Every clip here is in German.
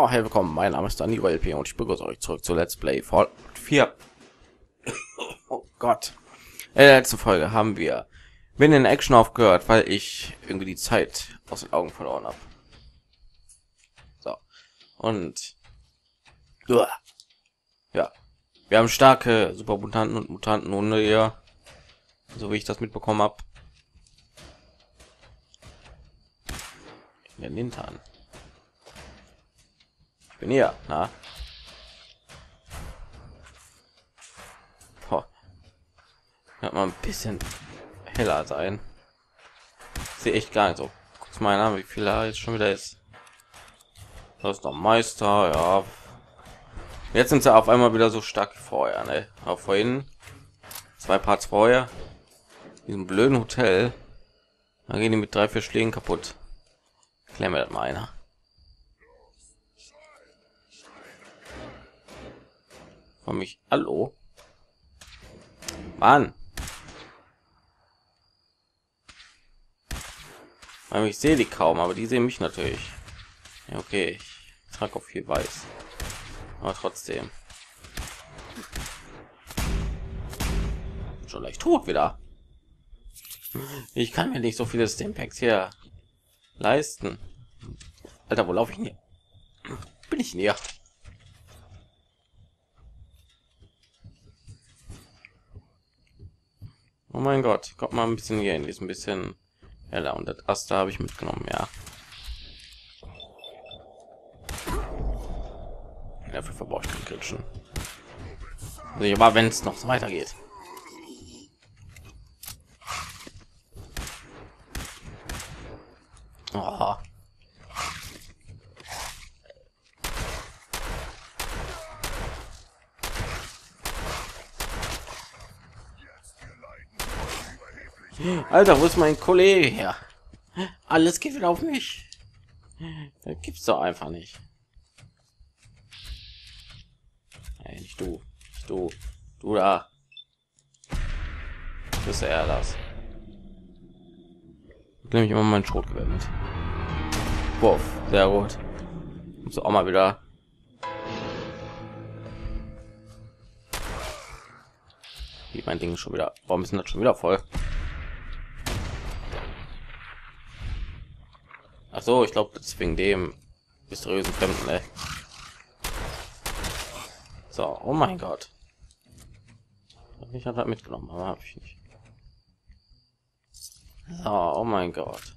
Oh, hey, willkommen. Mein Name ist Daniel LP und ich begrüße euch zurück zu Let's Play Fallout 4. oh Gott. In der letzten Folge haben wir bin in Action aufgehört, weil ich irgendwie die Zeit aus den Augen verloren habe. So. Und uah. ja, wir haben starke Supermutanten und Mutantenhunde hier, so wie ich das mitbekommen habe. In den Hintern. Bin hier, na? Boah. Mal ein bisschen heller sein. Sehe ich gar nicht so. Guck mal an, wie viel er jetzt schon wieder ist. Das ist noch Meister, ja. Jetzt sind sie auf einmal wieder so stark wie vorher, ne? Auch vorhin zwei Parts vorher. Diesem blöden Hotel. Da gehen die mit drei, vier Schlägen kaputt. Klär mir mal einer. Von mich. Hallo? Mann. Ich sehe die kaum, aber die sehen mich natürlich. Ja, okay, ich trage auf viel weiß. Aber trotzdem. Schon leicht tot wieder. Ich kann mir nicht so viele Stimpacks hier leisten. Alter, wo laufe ich hier? Bin ich näher? Oh mein Gott, kommt mal ein bisschen hier in diesem bisschen heller und das Aster habe ich mitgenommen, ja. Dafür verbrauche ich den Kitchen. Also aber wenn es noch so weitergeht. Oh. Alter, wo ist mein Kollege her? Alles geht wieder auf mich. Das gibt's doch einfach nicht. Hey, nicht du, nicht du, du da. Bist er das? Nehme ich immer mein Schrotgewehr mit. Wurf, sehr gut. Muss auch mal wieder. Wie mein Ding schon wieder. Warum ist das schon wieder voll? So, ich glaube, das wegen dem mysteriösen Fremden. Ne? So, oh mein Gott. Ich habe mitgenommen, aber habe ich nicht. So, oh mein Gott.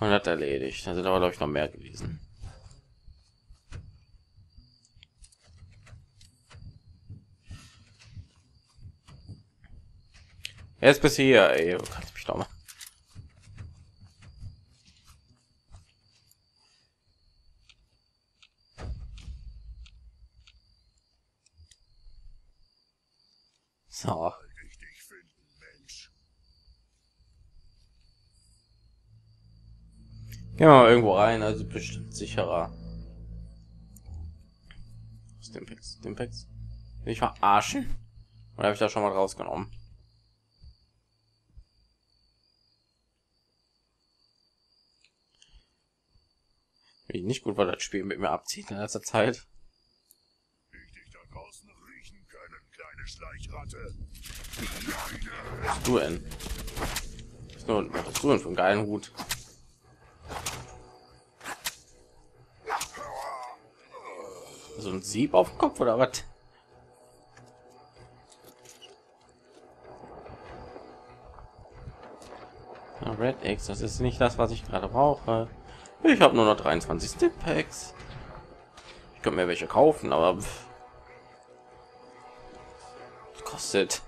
Und hat erledigt. Da sind aber glaube ich noch mehr gewesen. Jetzt bis hier, ey, du kannst mich doch mal. So. Gehen wir mal irgendwo rein, also bestimmt sicherer. Stimpex, Stimpex. Will ich verarschen? Oder habe ich da schon mal rausgenommen? Wie nicht gut, weil das Spiel mit mir abzieht in letzter Zeit. Was du denn? Was was du denn für einen geilen Hut? So ein Sieb auf dem Kopf oder was? Red X, das ist nicht das, was ich gerade brauche. Ich habe nur noch 23 Stip Packs. Ich könnte mir welche kaufen, aber kostet.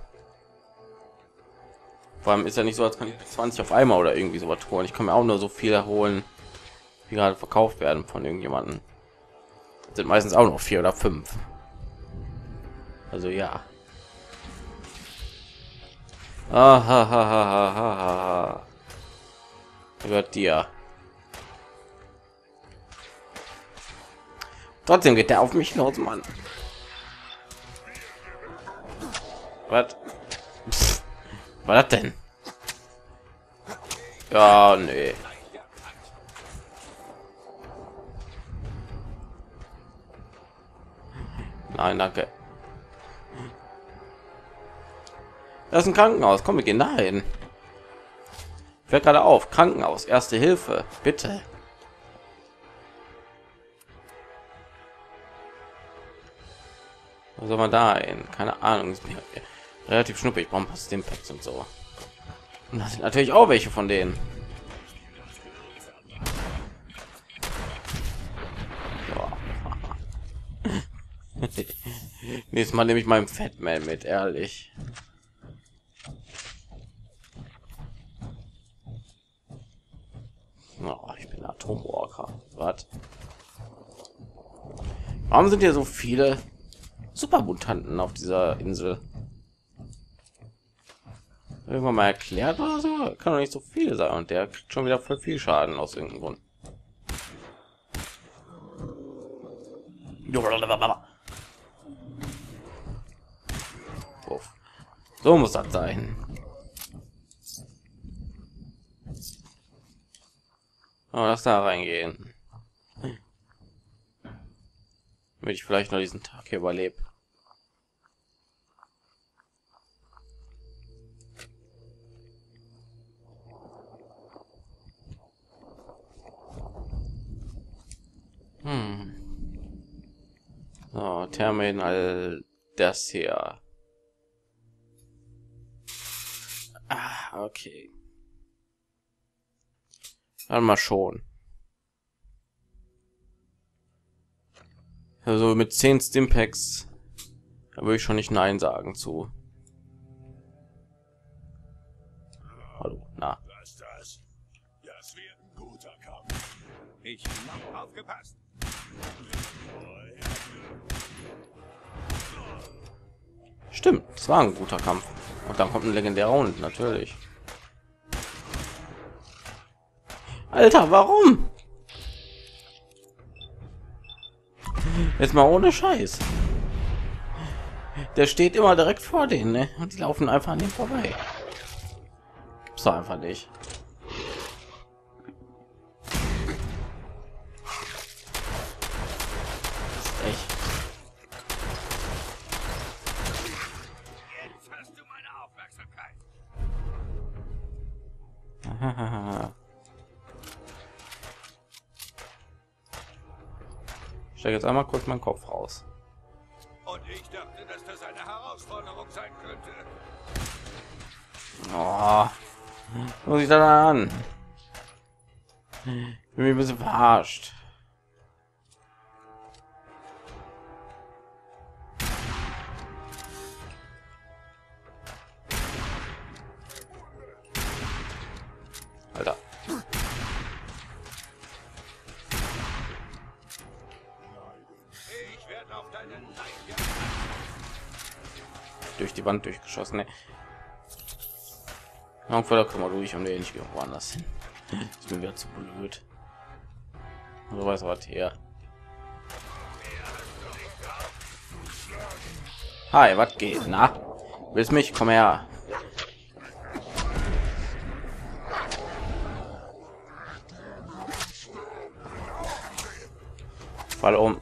Vor allem ist ja nicht so, als kann ich 20 auf einmal oder irgendwie so was holen. Ich kann mir auch nur so viel erholen, wie gerade verkauft werden von irgendjemanden. sind meistens auch noch vier oder fünf. Also ja. Aha, gehört dir. Trotzdem geht der auf mich los, Mann. Was? Was das denn? Ja, nee. Nein, danke. Das ist ein Krankenhaus. Komm, wir gehen dahin. Fällt gerade auf. Krankenhaus. Erste Hilfe. Bitte. Wo soll man da hin? Keine Ahnung. Ist mir relativ schnuppig. Warum passt den Packs und so? Und das sind natürlich auch welche von denen. Nächstes Mal nehme ich meinen Fatman mit, ehrlich. Oh, ich bin Atomwalker. Was? Warum sind hier so viele Supermutanten auf dieser Insel? Irgendwann mal erklärt oder so? Kann doch nicht so viel sein und der kriegt schon wieder voll viel Schaden aus irgendeinem Grund. So muss das sein. Oh, lass da reingehen. Damit ich vielleicht noch diesen Tag hier überlebe. Hm. So, Terminal das hier. Ah, okay. Dann mal schon. Also mit 10 Stimpacks würde ich schon nicht nein sagen zu. Hallo, na. Ich hab aufgepasst. Stimmt, es war ein guter Kampf. Und dann kommt ein legendärer Hund, natürlich. Alter, warum? Jetzt mal ohne Scheiß. Der steht immer direkt vor denen, ne? Und die laufen einfach an ihm vorbei. Doch einfach nicht. Stecke jetzt einmal kurz meinen Kopf raus. Und ich dachte, dass das eine Herausforderung sein könnte. Oh, muss ich da an? Ich bin ein bisschen verarscht. Durchgeschossen. Ne? Da kommen wir durch und nicht irgendwo anders hin. Ich bin wieder zu blöd. So weiß was her. Hi, was geht? Na, willst mich? Komm her. Fall um.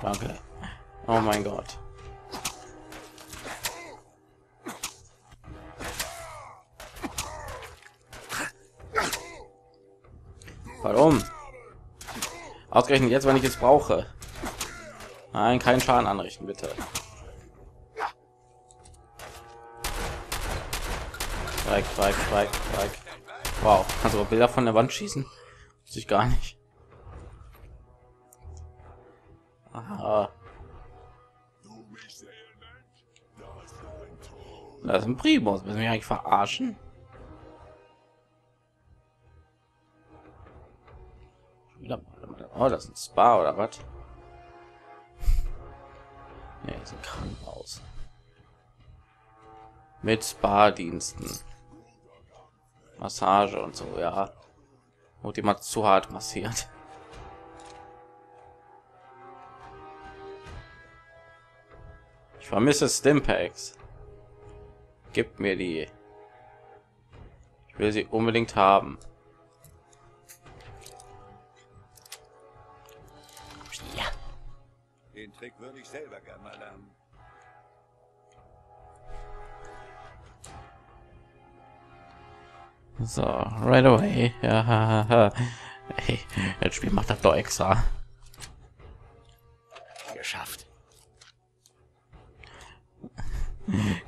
Danke. Oh mein Gott. Warum? Ausgerechnet jetzt, wenn ich es brauche. Nein, keinen Schaden anrichten, bitte. Strike, strike, strike, strike. Wow, kannst du Bilder von der Wand schießen? Wusste ich gar nicht. Aha. Das ist ein Primus. Müssen wir eigentlich verarschen? Oh, das ist ein Spa oder was? Nee, ist ein Krankenhaus. Mit Spa-Diensten. Massage und so, ja. Und jemand zu hart massiert. Ich vermisse Stimpaks. Gib mir die. Ich will sie unbedingt haben. Trick würde ich selber gerne mal lernen. So, right away. Ja, hey, das Spiel macht das doch extra. Geschafft.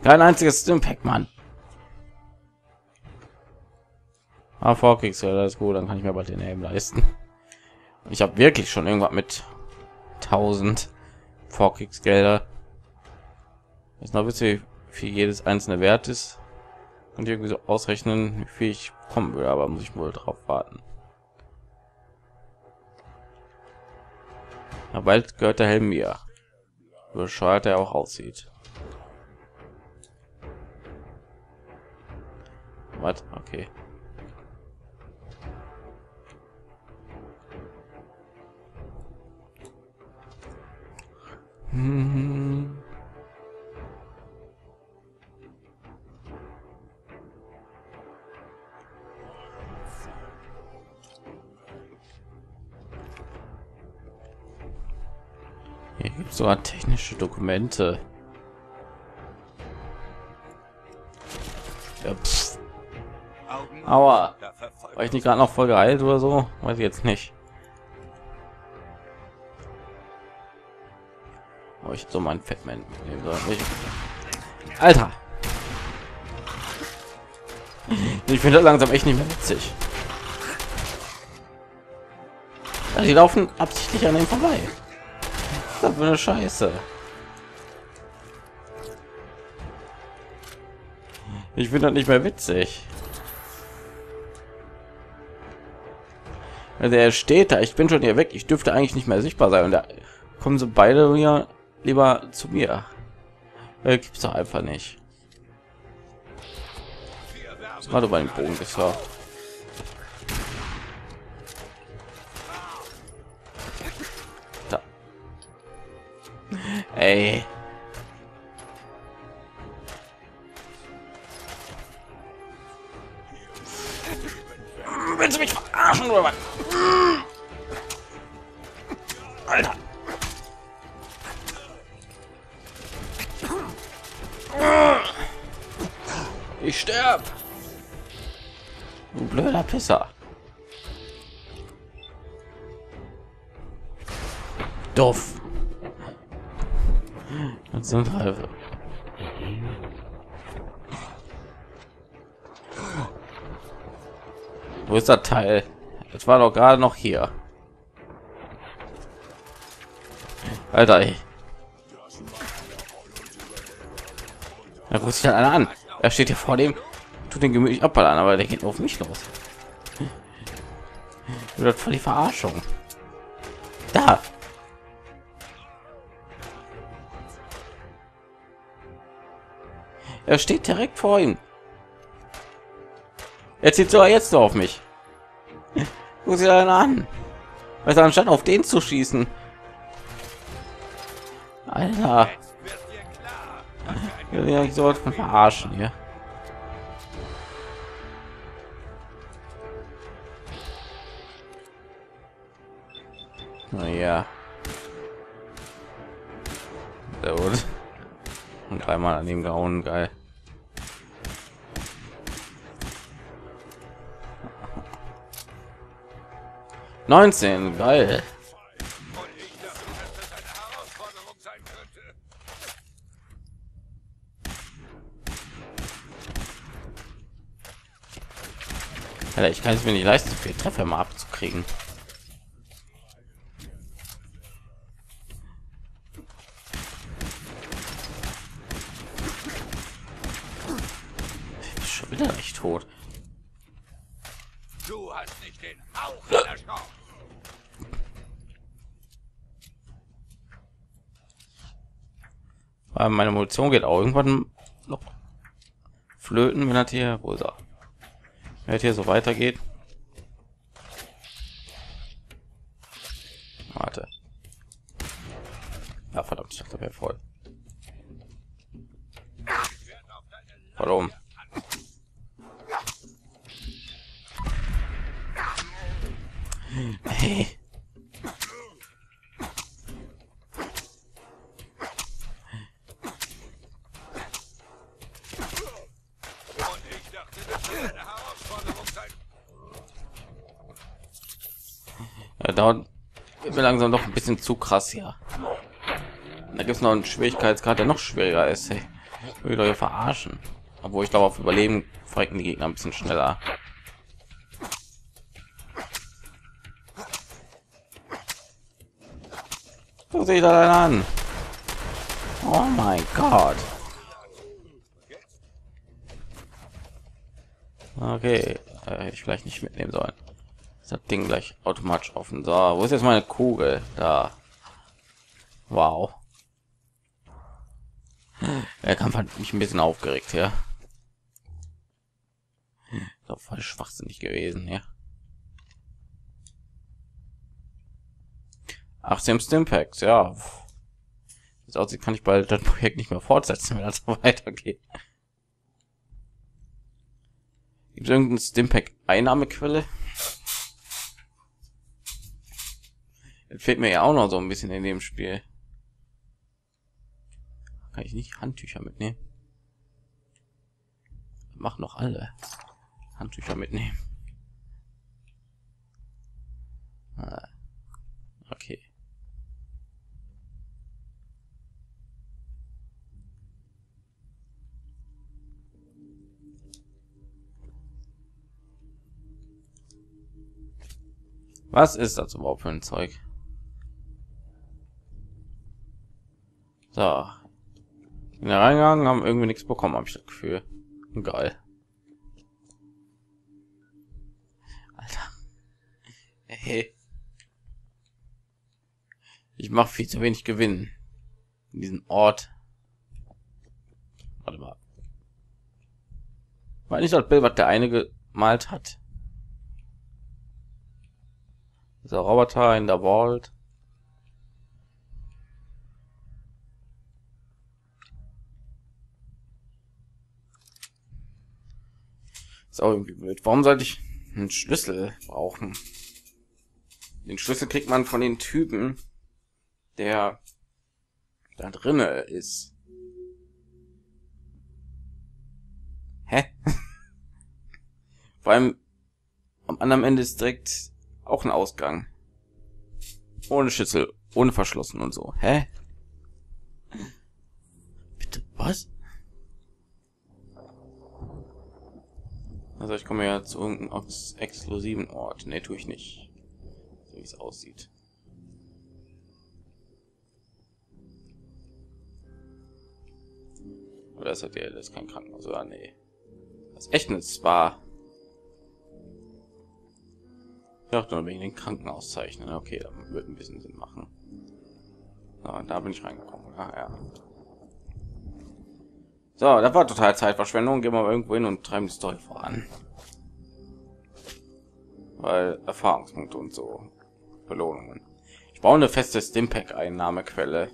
Kein einziges Impact, Mann. Ah, Vorkriegs, ja, das ist gut, dann kann ich mir bald den Helm leisten. Ich habe wirklich schon irgendwas mit 1000 Vorkriegsgelder. Ist noch witzig, wie jedes einzelne Wert ist und irgendwie so ausrechnen, wie viel ich kommen würde, aber muss ich wohl drauf warten. Ja, bald gehört der Helm mir. Bescheuert er auch aussieht. Was? Okay. Hm. Hier gibt es sogar technische Dokumente. Ja, pff. Aua. War ich nicht gerade noch voll geheilt oder so? Weiß ich jetzt nicht. So mein soll. Ich... Alter! Ich finde das langsam echt nicht mehr witzig. Ja, die laufen absichtlich an dem vorbei. Das für eine Scheiße. Ich finde das nicht mehr witzig. Also er steht da, ich bin schon hier weg, ich dürfte eigentlich nicht mehr sichtbar sein und da kommen sie beide mir lieber zu mir. Äh, gibt's doch einfach nicht. Gerade bei dem Bogen ja. Da. Ey. Willst du mich verarschen oder was? Blöder Pisser. Doof. Das sind Halbe. Wo ist das Teil? Es war doch gerade noch hier. Alter, ey. Da guckt sich dann einer an. Er steht hier vor dem, tut den gemütlich abballern, aber der geht auf mich los. Das voll die Verarschung. Da. Er steht direkt vor ihm. Er zieht sogar jetzt auf mich. Guck sie dann an. Also anstatt auf den zu schießen. Alter. Ja, ich sollte verarschen hier. Naja. Sehr gut. Und dreimal an ihm gehauen, geil. Neunzehn, geil. Ich kann es mir nicht leisten, so viel Treffer mal abzukriegen. Ich bin Schon wieder nicht tot. Du hast nicht den Hauch einer Chance. Weil meine Munition geht auch irgendwann noch flöten, wenn das hier wohl so. Wenn das hier so weitergeht. Warte. Ja, verdammt, ich dachte, wäre voll. Warum? Hey. dauert wird mir langsam doch ein bisschen zu krass hier. Da gibt es noch einen Schwierigkeitsgrad, der noch schwieriger ist. Hey. Will euch verarschen. Obwohl ich darauf überleben, frecken die Gegner ein bisschen schneller. Guck sich da an. Oh mein Gott. Okay, äh, ich vielleicht nicht mitnehmen sollen. Das Ding gleich automatisch offen. So, wo ist jetzt meine Kugel? Da. Wow. Der Kampf hat mich ein bisschen aufgeregt, ja. Doch voll schwachsinnig gewesen, ja. 18 Stimpacks, ja. Das aussieht, kann ich bald das Projekt nicht mehr fortsetzen, wenn das so weitergeht. Gibt es irgendeine Stimpack Fehlt mir ja auch noch so ein bisschen in dem Spiel. Kann ich nicht Handtücher mitnehmen? Mach noch alle Handtücher mitnehmen. Ah, okay. Was ist das überhaupt für ein Zeug? So. In der reingegangen, haben irgendwie nichts bekommen, habe ich das Gefühl. Geil. Alter. Hey. Ich mache viel zu wenig Gewinn in diesem Ort. Warte mal. War nicht das Bild, was der eine gemalt hat? Dieser Roboter in der Vault. Ist auch irgendwie blöd. Warum sollte ich einen Schlüssel brauchen? Den Schlüssel kriegt man von den Typen, der da drinne ist. Hä? Vor allem am anderen Ende ist direkt auch ein Ausgang. Ohne Schlüssel, ohne verschlossen und so. Hä? Bitte, was? Also ich komme ja zu irgendeinem exklusiven Ort. Ne, tue ich nicht. So wie es aussieht. Oder ist das der, das ist kein Krankenhaus, oder? Nee. Das ist echt ein Spa. Ja, nur wegen den Krankenauszeichnen. Okay, dann wird ein bisschen Sinn machen. Ja, da bin ich reingekommen. Ah, ja. So, das war total Zeitverschwendung. Gehen wir irgendwo hin und treiben die Story voran. Weil Erfahrungspunkte und so Belohnungen. Ich brauche eine feste Stimpack-Einnahmequelle.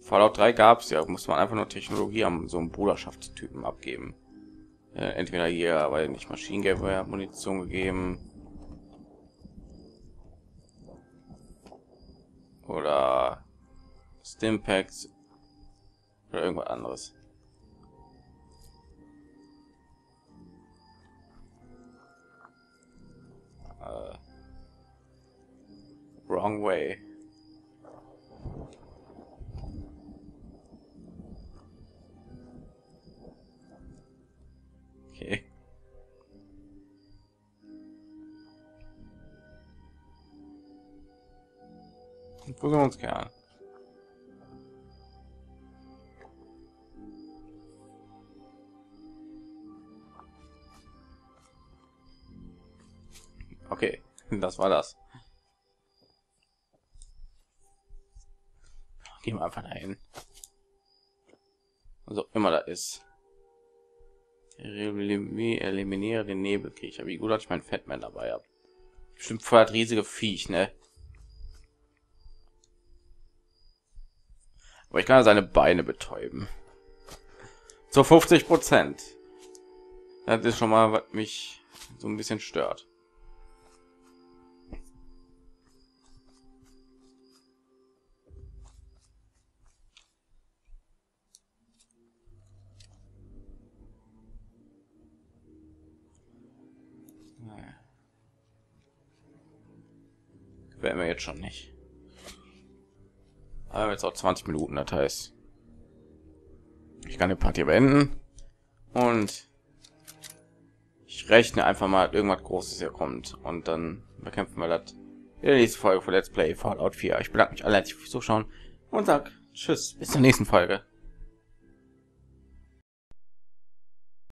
Fallout 3 gab es ja, muss man einfach nur Technologie am so einen Bruderschaftstypen abgeben. Äh, entweder hier, weil nicht Maschinengewehr Munition gegeben oder Stimpacks oder irgendwas anderes. Wrong way. Okay. Gerne. Okay, das war das. Gehen wir einfach dahin. Also immer da ist. Eliminiere den Nebelkriecher. Wie gut, dass ich mein Fettman dabei habe. Bestimmt das riesige Viech, ne? Aber ich kann seine Beine betäuben. Zu 50 Prozent. Das ist schon mal, was mich so ein bisschen stört. Jetzt schon nicht. Aber jetzt auch 20 Minuten, das heißt, ich kann die Party beenden und ich rechne einfach mal irgendwas Großes hier kommt und dann bekämpfen wir das in der nächsten Folge von Let's Play Fallout 4. Ich bedanke mich alle herzlich fürs Zuschauen und sag Tschüss, bis zur nächsten Folge.